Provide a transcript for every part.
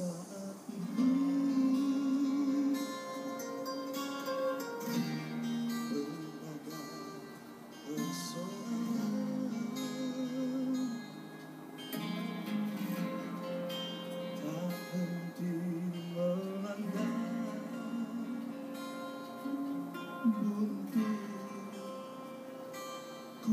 Tak henti melanda Buntu Ku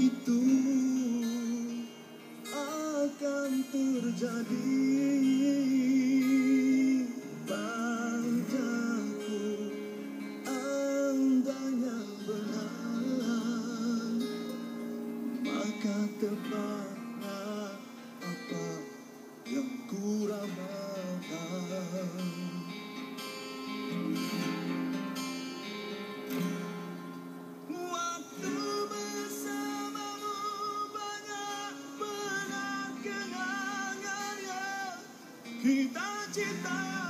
itu akan terjadi padaku andanya benar. maka tepatlah apa yang kuramalkan te.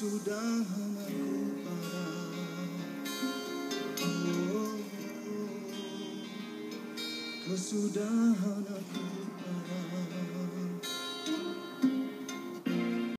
sudah aku parah oh, oh, oh, Kesudahan aku parah